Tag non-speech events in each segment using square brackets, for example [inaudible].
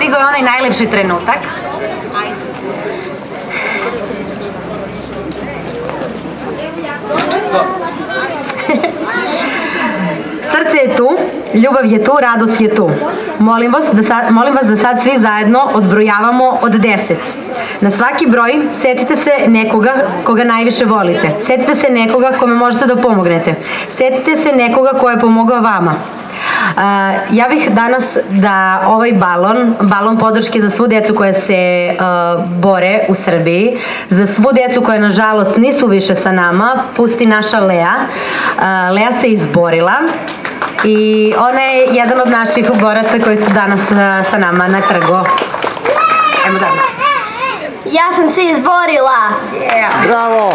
Stigo je onaj najlepši trenutak. Srce je tu, ljubav je tu, radost je tu. Molim vas da sad, molim vas da sad svi zajedno odbrojavamo od 10. Na svaki broj setite se nekoga koga najviše volite. Setite se nekoga kome možete da pomognete. Setite se nekoga ko je pomogao vama. Ja bih danas da ovaj balon, balon podrške za svu decu koja se uh, bore u Srbiji, za svu decu koja nažalost nisu više sa nama, pusti naša Lea. Uh, Lea se izborila i ona je jedan od naših boraca koji su danas sa nama na trgu. Ajmo dalje. Ja sam se izborila. Yeah. Bravo!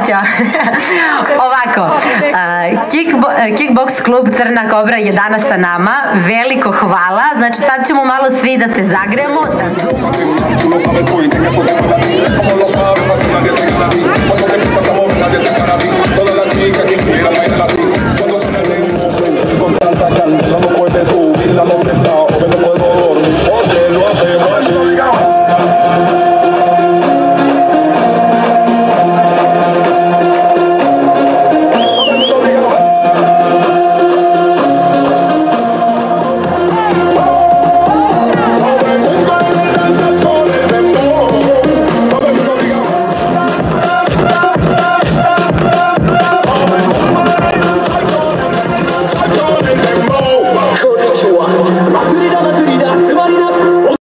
Hoće. [laughs] Ovako, kickbo, Kickbox klub Crna Kobra je danas sa nama. Veliko hvala. Znači sad ćemo malo svi da se zagremo, da